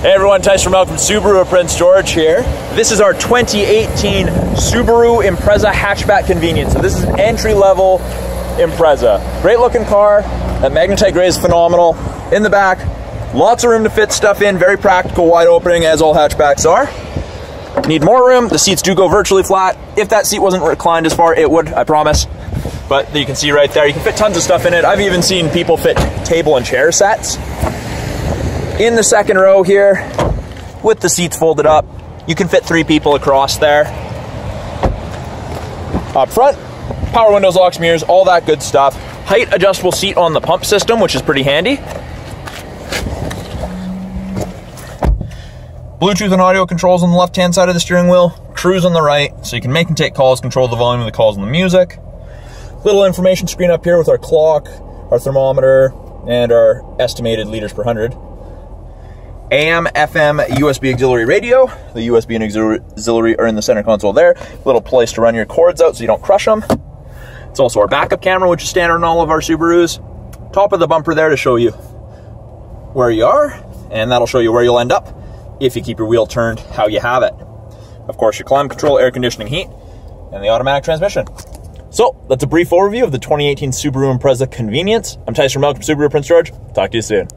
Hey everyone, Tyson Malcolm, Subaru of Prince George here. This is our 2018 Subaru Impreza hatchback convenience. So this is an entry-level Impreza. Great looking car. That magnetite gray is phenomenal. In the back, lots of room to fit stuff in. Very practical, wide opening, as all hatchbacks are. Need more room. The seats do go virtually flat. If that seat wasn't reclined as far, it would, I promise. But you can see right there, you can fit tons of stuff in it. I've even seen people fit table and chair sets in the second row here with the seats folded up. You can fit three people across there. Up front, power windows, locks, mirrors, all that good stuff. Height adjustable seat on the pump system, which is pretty handy. Bluetooth and audio controls on the left hand side of the steering wheel, cruise on the right, so you can make and take calls, control the volume of the calls and the music. Little information screen up here with our clock, our thermometer, and our estimated liters per hundred. AM, FM, USB auxiliary radio. The USB and auxiliary are in the center console there. Little place to run your cords out so you don't crush them. It's also our backup camera, which is standard on all of our Subarus. Top of the bumper there to show you where you are, and that'll show you where you'll end up if you keep your wheel turned how you have it. Of course, your climate control, air conditioning, heat, and the automatic transmission. So, that's a brief overview of the 2018 Subaru Impreza convenience. I'm Tyson from Malcolm, Subaru Prince George. Talk to you soon.